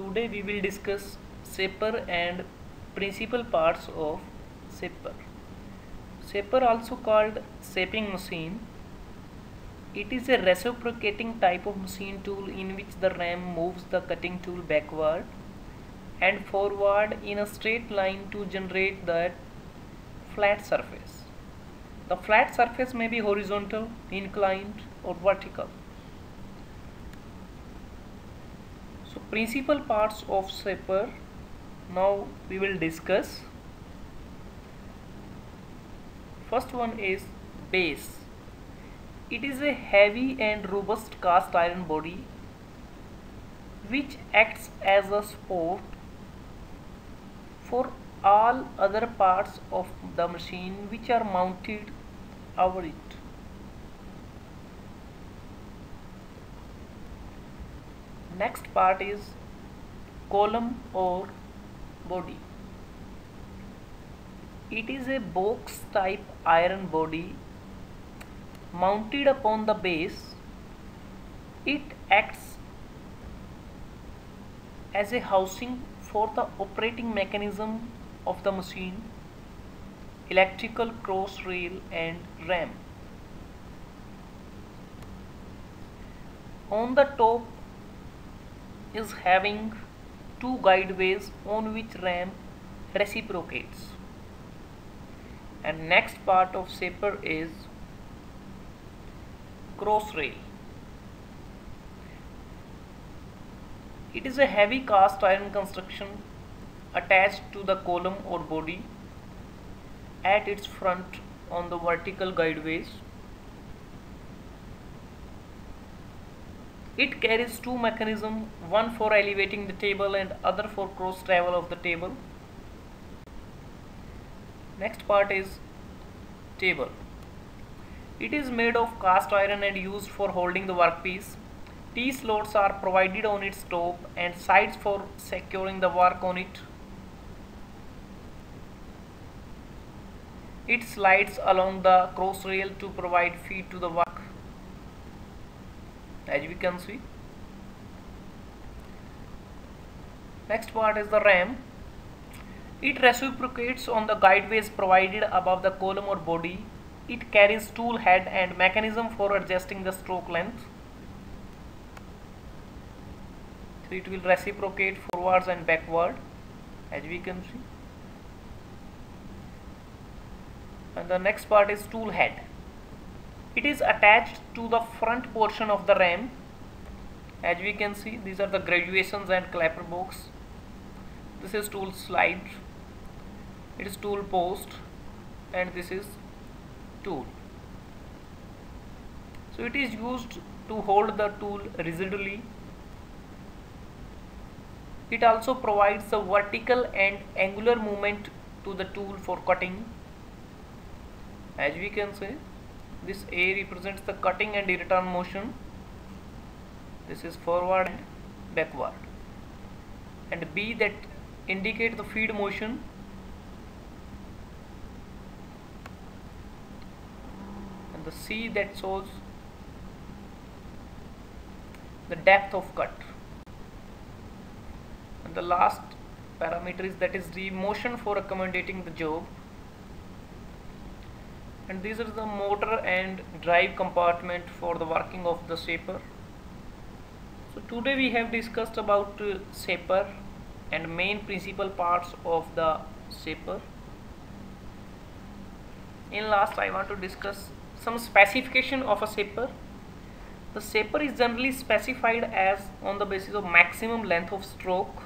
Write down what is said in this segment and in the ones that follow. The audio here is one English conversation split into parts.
today we will discuss shaper and principal parts of shaper. Shaper also called shaping machine. It is a reciprocating type of machine tool in which the ram moves the cutting tool backward and forward in a straight line to generate the flat surface. The flat surface may be horizontal, inclined or vertical. So principal parts of shaper now we will discuss. First one is base. It is a heavy and robust cast iron body which acts as a support for all other parts of the machine which are mounted over it. Next part is column or body. It is a box type iron body mounted upon the base. It acts as a housing for the operating mechanism of the machine, electrical cross rail and ram. On the top is having two guideways on which ram reciprocates. And next part of shaper is cross rail it is a heavy cast iron construction attached to the column or body at its front on the vertical guideways It carries two mechanisms, one for elevating the table and other for cross travel of the table. Next part is table. It is made of cast iron and used for holding the workpiece. T-slots are provided on its top and sides for securing the work on it. It slides along the cross rail to provide feed to the work as we can see next part is the ram. It reciprocates on the guideways provided above the column or body. It carries tool head and mechanism for adjusting the stroke length. So it will reciprocate forwards and backward. As we can see and the next part is tool head it is attached to the front portion of the ram. As we can see these are the graduations and clapper box. This is tool slide. It is tool post. And this is tool. So it is used to hold the tool rigidly it also provides the vertical and angular movement to the tool for cutting. As we can see this A represents the cutting and return motion. This is forward and backward. And B that indicate the feed motion. And the C that shows the depth of cut. And the last parameter is that is the motion for accommodating the job and these are the motor and drive compartment for the working of the shaper. So today we have discussed about uh, shaper and main principal parts of the shaper. In last I want to discuss some specification of a shaper. The shaper is generally specified as on the basis of maximum length of stroke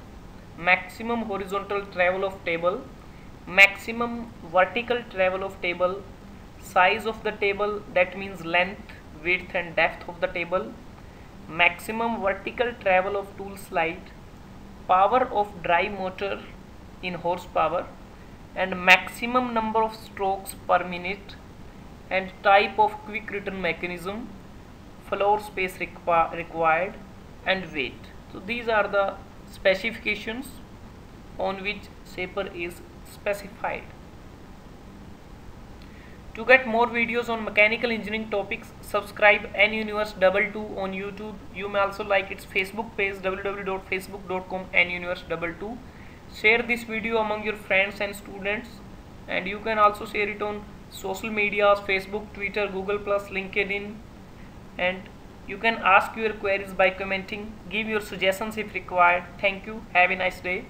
maximum horizontal travel of table maximum vertical travel of table size of the table that means length width and depth of the table maximum vertical travel of tool slide power of drive motor in horsepower and maximum number of strokes per minute and type of quick return mechanism floor space required and weight. So these are the specifications on which shaper is specified To get more videos on mechanical engineering topics, subscribe ANUniverse 22 on YouTube. You may also like its Facebook page www.facebook.com ANUniverse22. Share this video among your friends and students and you can also share it on social media, Facebook, Twitter, Google Plus, LinkedIn and you can ask your queries by commenting. Give your suggestions if required. Thank you. Have a nice day.